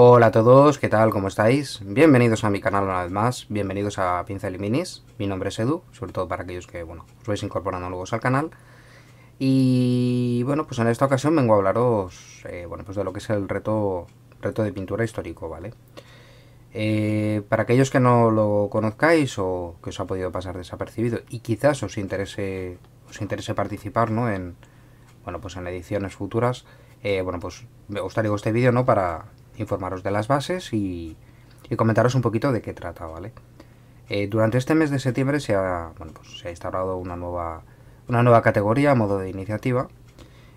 Hola a todos, ¿qué tal? ¿Cómo estáis? Bienvenidos a mi canal una vez más, bienvenidos a Pincel y Minis. Mi nombre es Edu, sobre todo para aquellos que, bueno, os vais incorporando nuevos al canal. Y bueno, pues en esta ocasión vengo a hablaros, eh, bueno, pues de lo que es el reto, reto de pintura histórico, ¿vale? Eh, para aquellos que no lo conozcáis o que os ha podido pasar desapercibido y quizás os interese, os interese participar, ¿no? En, bueno, pues en ediciones futuras, eh, bueno, pues me gustaría este vídeo, ¿no? Para informaros de las bases y, comentaros un poquito de qué trata, ¿vale? Eh, durante este mes de septiembre se ha, bueno, pues se ha instaurado una nueva, una nueva categoría, modo de iniciativa,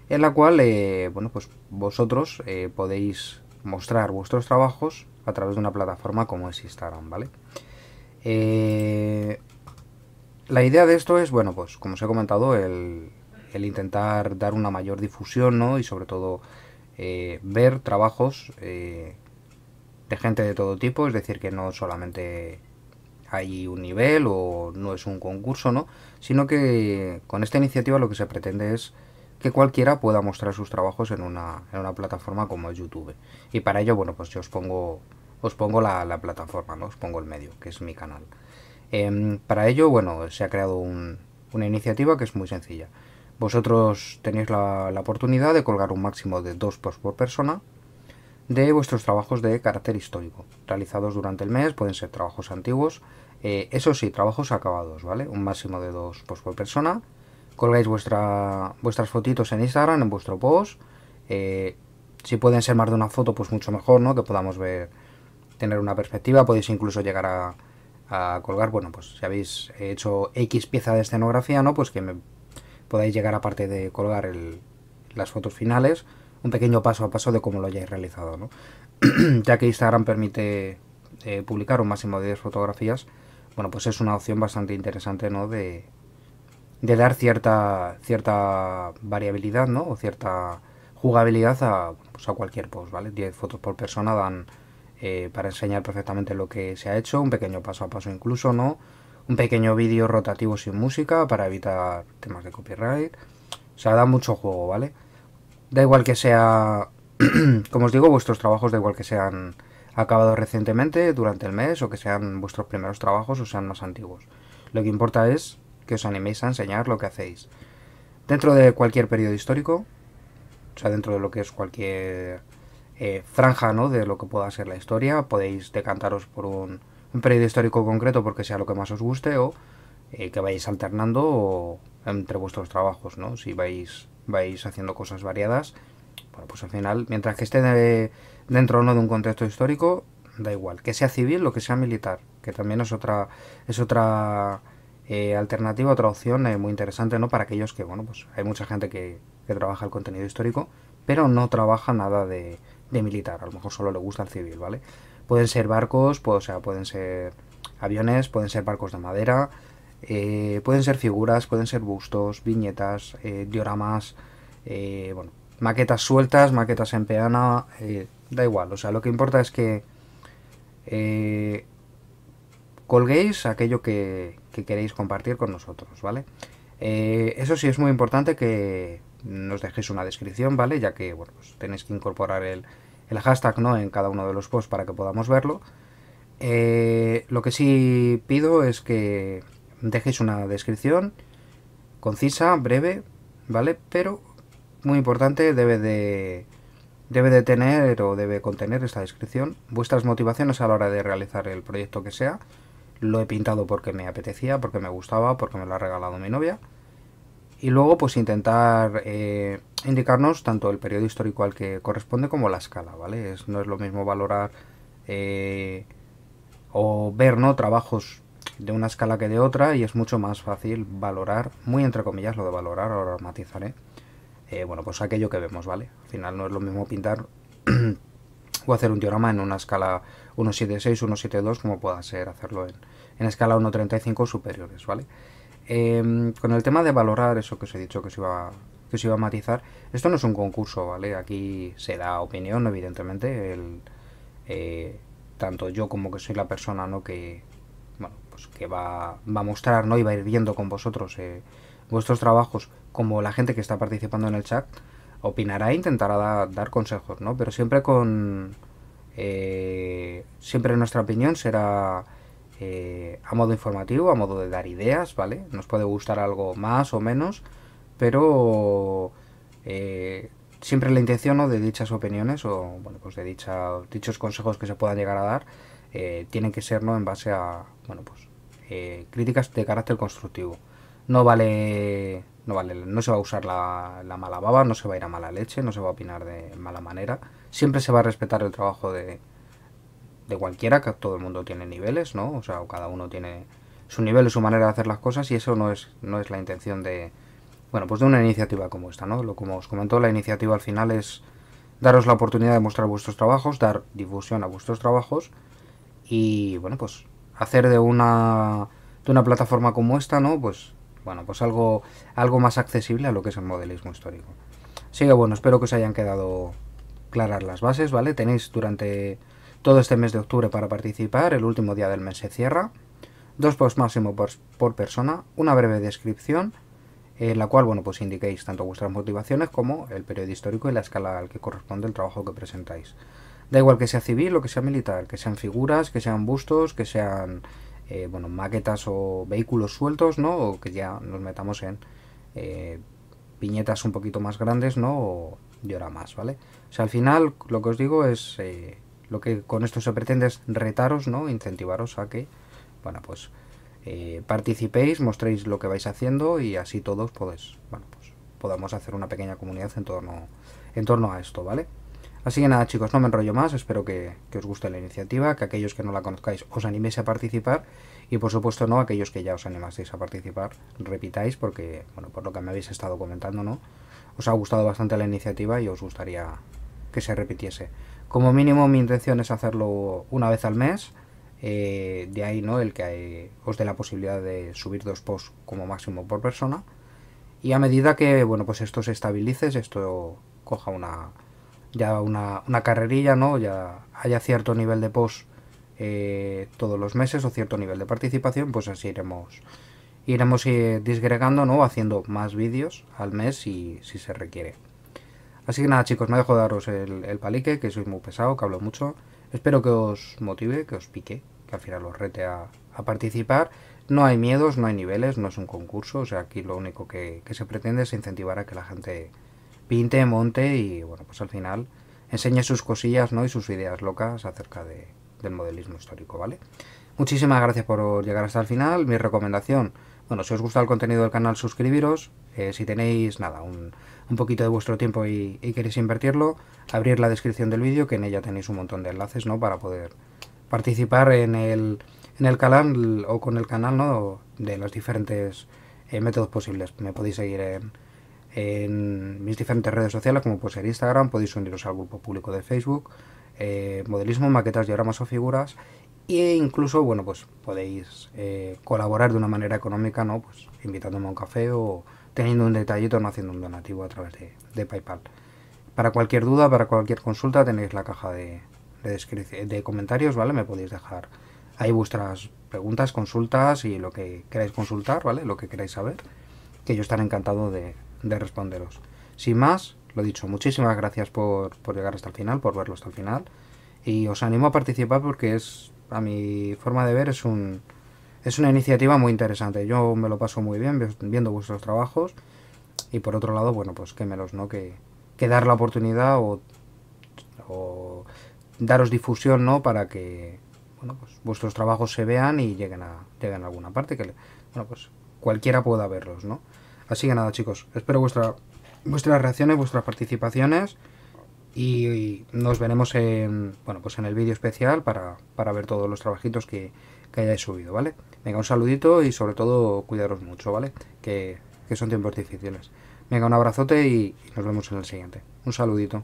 en la cual, eh, bueno, pues vosotros eh, podéis mostrar vuestros trabajos a través de una plataforma como es Instagram, ¿vale? la idea de esto es, bueno, pues como os he comentado, el, el intentar dar una mayor difusión, ¿no? Y sobre todo eh, ver trabajos eh, de gente de todo tipo, es decir, que no solamente hay un nivel o no es un concurso, ¿no? Sino que con esta iniciativa lo que se pretende es que cualquiera pueda mostrar sus trabajos en una, en una plataforma como YouTube. Y para ello, bueno, pues yo os pongo, os pongo la, plataforma, ¿no? Os pongo el medio, que es mi canal. Em, para ello, bueno, se ha creado una iniciativa que es muy sencilla. Vosotros tenéis la, oportunidad de colgar un máximo de dos posts por persona de vuestros trabajos de carácter histórico, realizados durante el mes, pueden ser trabajos antiguos, eh, eso sí, trabajos acabados, ¿vale? Un máximo de dos posts por persona, colgáis vuestra, vuestras fotitos en Instagram, en vuestro post, eh, si pueden ser más de una foto, pues mucho mejor, ¿no? Que podamos ver, tener una perspectiva, podéis incluso llegar a, a colgar, bueno, pues si habéis hecho X pieza de escenografía, ¿no? Pues que me podáis llegar, aparte de colgar las fotos finales, un pequeño paso a paso de cómo lo hayáis realizado. ¿no? ya que Instagram permite eh, publicar un máximo de 10 fotografías, bueno, pues es una opción bastante interesante ¿no? de, de dar cierta, cierta variabilidad ¿no? o cierta jugabilidad a, pues a cualquier post. ¿vale? 10 fotos por persona dan eh, para enseñar perfectamente lo que se ha hecho, un pequeño paso a paso incluso, ¿no? Un pequeño vídeo rotativo sin música para evitar temas de copyright. O sea, da mucho juego, ¿vale? Da igual que sea, como os digo, vuestros trabajos, da igual que sean acabados recientemente, durante el mes, o que sean vuestros primeros trabajos o sean más antiguos. Lo que importa es que os animéis a enseñar lo que hacéis. Dentro de cualquier periodo histórico, o sea, dentro de lo que es cualquier eh, franja, ¿no? De lo que pueda ser la historia, podéis decantaros por un un periodo histórico concreto porque sea lo que más os guste o eh, que vayáis alternando entre vuestros trabajos, ¿no? Si vais, vais haciendo cosas variadas, bueno, pues al final, mientras que esté dentro o no de un contexto histórico, da igual. Que sea civil o que sea militar, que también es otra, es otra eh, alternativa, otra opción eh, muy interesante, ¿no? Para aquellos que, bueno, pues hay mucha gente que, que trabaja el contenido histórico, pero no trabaja nada de, de militar, a lo mejor solo le gusta el civil, ¿vale? Pueden ser barcos, o sea, pueden ser aviones, pueden ser barcos de madera, eh, pueden ser figuras, pueden ser bustos, viñetas, eh, dioramas, eh, bueno, maquetas sueltas, maquetas en peana, da igual, o sea, lo que importa es que colguéis aquello que, queréis compartir con nosotros, ¿vale? eso sí es muy importante que nos dejéis una descripción, ¿vale? Ya que, bueno, pues tenéis que incorporar el, el hashtag ¿no? en cada uno de los posts para que podamos verlo. Eh, lo que sí pido es que dejéis una descripción concisa, breve, ¿vale? Pero muy importante, debe de, debe de tener o debe contener esta descripción vuestras motivaciones a la hora de realizar el proyecto que sea. Lo he pintado porque me apetecía, porque me gustaba, porque me lo ha regalado mi novia. Y luego pues intentar eh, indicarnos tanto el periodo histórico al que corresponde como la escala, ¿vale? No es lo mismo valorar eh, o ver ¿no? trabajos de una escala que de otra y es mucho más fácil valorar, muy entre comillas lo de valorar, ahora matizaré, eh, bueno, pues aquello que vemos, ¿vale? Al final no es lo mismo pintar o hacer un diorama en una escala 1.76, 1.72 como pueda ser hacerlo en, en escala 1.35 superiores, ¿vale? Em, con el tema de valorar eso que os he dicho que se iba que se iba a matizar. Esto no es un concurso, ¿vale? Aquí se da opinión, evidentemente. El, eh, tanto yo como que soy la persona, ¿no? Que, bueno, pues que va, va a mostrar, ¿no? Y va a ir viendo con vosotros eh, vuestros trabajos, como la gente que está participando en el chat, opinará e intentará dar consejos, ¿no? Pero siempre con, Eh, siempre nuestra opinión será eh, a modo informativo, a modo de dar ideas, ¿vale? Nos puede gustar algo más o menos, pero eh, siempre la intención ¿no? de dichas opiniones o bueno, pues de dicha, dichos consejos que se puedan llegar a dar tienen que ser ¿no? en base a bueno, pues, críticas de carácter constructivo. No vale, no vale, no se va a usar la, la mala baba, no se va a ir a mala leche, no se va a opinar de mala manera. Siempre se va a respetar el trabajo de, de cualquiera, que todo el mundo tiene niveles, ¿no? O sea, cada uno tiene su nivel y su manera de hacer las cosas y eso no es, no es la intención de, bueno, pues de una iniciativa como esta, ¿no? Lo, como os comentó, la iniciativa al final es daros la oportunidad de mostrar vuestros trabajos, dar difusión a vuestros trabajos y, bueno, pues hacer de una, de una plataforma como esta, ¿no? Pues, bueno, pues algo, algo más accesible a lo que es el modelismo histórico. Así que, bueno, espero que os hayan quedado claras las bases, ¿vale? Tenéis durante todo este mes de octubre para participar, el último día del mes se cierra, dos posts máximo por, persona, una breve descripción, en la cual, bueno, pues indiquéis tanto vuestras motivaciones como el periodo histórico y la escala al que corresponde el trabajo que presentáis. Da igual que sea civil o que sea militar, que sean figuras, que sean bustos, que sean eh, bueno, maquetas o vehículos sueltos, ¿no? O que ya nos metamos en eh, viñetas un poquito más grandes, ¿no? O dioramas, ¿vale? O sea, al final lo que os digo es eh, lo que con esto se pretende es retaros, ¿no? Incentivaros a que, bueno, pues eh, participéis, mostréis lo que vais haciendo y así todos podéis, bueno, pues podamos hacer una pequeña comunidad en torno, en torno a esto, ¿vale? Así que nada chicos, no me enrollo más, espero que, os guste la iniciativa, que aquellos que no la conozcáis os animéis a participar y por supuesto no, aquellos que ya os animasteis a participar, repitáis porque, bueno, por lo que me habéis estado comentando, ¿no? Os ha gustado bastante la iniciativa y os gustaría que se repitiese. Como mínimo mi intención es hacerlo una vez al mes. Eh, de ahí no el que os dé la posibilidad de subir dos posts como máximo por persona. Y a medida que bueno pues esto se estabilice, esto coja una ya una, carrerilla, ¿no? Ya haya cierto nivel de post eh, todos los meses o cierto nivel de participación, pues así iremos iremos eh, disgregando, ¿no? Haciendo más vídeos al mes si, si se requiere. Así que nada chicos, me dejo daros el, palique, que soy muy pesado, que hablo mucho. Espero que os motive, que os pique, que al final os rete a, participar. No hay miedos, no hay niveles, no es un concurso, o sea, aquí lo único que, se pretende es incentivar a que la gente pinte, monte y, bueno, pues al final enseñe sus cosillas, ¿no? Y sus ideas locas acerca del modelismo histórico, ¿vale? Muchísimas gracias por llegar hasta el final. Mi recomendación, bueno, si os gusta el contenido del canal, suscribiros. Eh, si tenéis, nada, un, un poquito de vuestro tiempo y, queréis invertirlo, abrir la descripción del vídeo, que en ella tenéis un montón de enlaces, ¿no? Para poder participar en el, en el canal o con el canal, ¿no? De los diferentes eh, métodos posibles. Me podéis seguir en, en, mis diferentes redes sociales, como puede ser Instagram, podéis uniros al grupo público de Facebook, eh, modelismo, maquetas, dioramas o figuras, e incluso, bueno, pues podéis eh, colaborar de una manera económica, ¿no? Pues invitándome a un café o teniendo un detallito, no haciendo un donativo a través de, PayPal. Para cualquier duda, para cualquier consulta, tenéis la caja de, de, comentarios, ¿vale? Me podéis dejar ahí vuestras preguntas, consultas y lo que queráis consultar, ¿vale? Lo que queráis saber, que yo estaré encantado de, responderos. Sin más, lo dicho, muchísimas gracias por, por llegar hasta el final, por verlo hasta el final. Y os animo a participar porque es, a mi forma de ver, es un, es una iniciativa muy interesante. Yo me lo paso muy bien viendo vuestros trabajos y por otro lado, bueno, pues que menos, ¿no? Que, que dar la oportunidad o, daros difusión, ¿no? Para que, bueno, pues vuestros trabajos se vean y lleguen a, lleguen a alguna parte, que, bueno, pues cualquiera pueda verlos, ¿no? Así que nada, chicos, espero vuestra, vuestras reacciones, vuestras participaciones y, nos veremos en, bueno, pues en el vídeo especial para, para ver todos los trabajitos que, que hayáis subido, ¿vale? Venga, un saludito y sobre todo cuidaros mucho, ¿vale? Que, son tiempos difíciles. Venga, un abrazote y nos vemos en el siguiente. Un saludito.